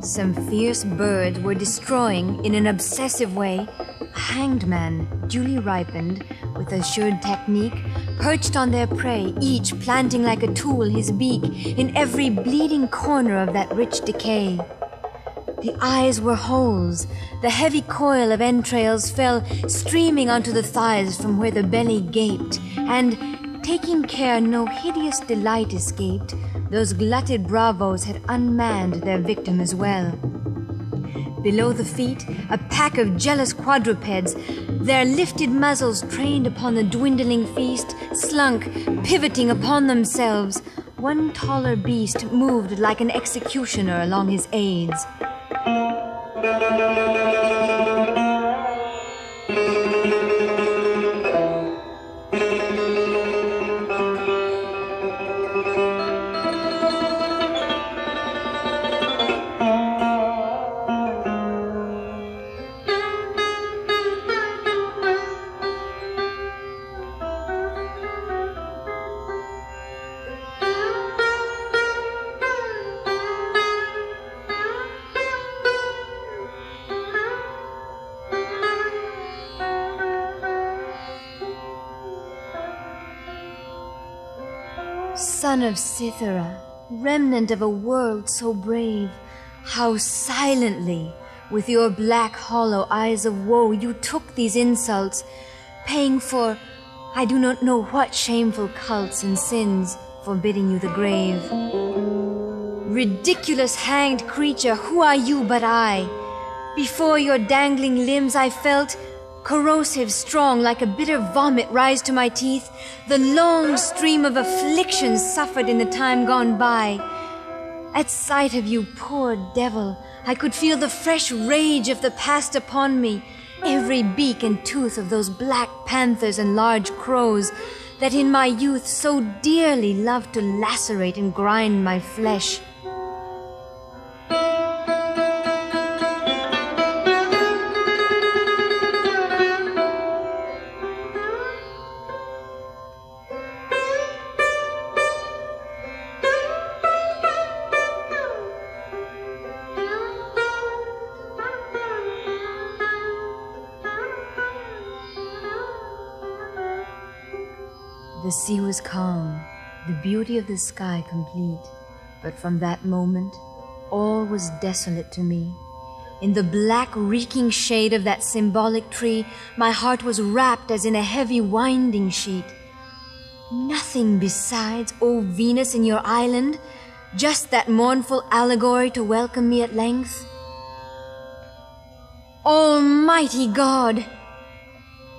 Some fierce birds were destroying, in an obsessive way, a hanged man, duly ripened, with assured technique, perched on their prey, each planting like a tool his beak in every bleeding corner of that rich decay. The eyes were holes, the heavy coil of entrails fell streaming onto the thighs from where the belly gaped, and, taking care no hideous delight escaped, those glutted bravos had unmanned their victim as well. Below the feet, a pack of jealous quadrupeds, their lifted muzzles trained upon the dwindling feast, slunk, pivoting upon themselves. One taller beast moved like an executioner along his aides. Son of Cythera, remnant of a world so brave, how silently, with your black hollow eyes of woe, you took these insults, paying for I do not know what shameful cults and sins, forbidding you the grave. Ridiculous hanged creature, who are you but I? Before your dangling limbs I felt corrosive, strong, like a bitter vomit rise to my teeth, the long stream of afflictions suffered in the time gone by. At sight of you, poor devil, I could feel the fresh rage of the past upon me, every beak and tooth of those black panthers and large crows that in my youth so dearly loved to lacerate and grind my flesh. The sea was calm, the beauty of the sky complete, but from that moment, all was desolate to me. In the black, reeking shade of that symbolic tree, my heart was wrapped as in a heavy winding sheet. Nothing besides, O Venus, in your island, just that mournful allegory to welcome me at length. Almighty God!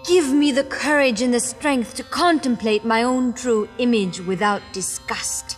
Give me the courage and the strength to contemplate my own true image without disgust.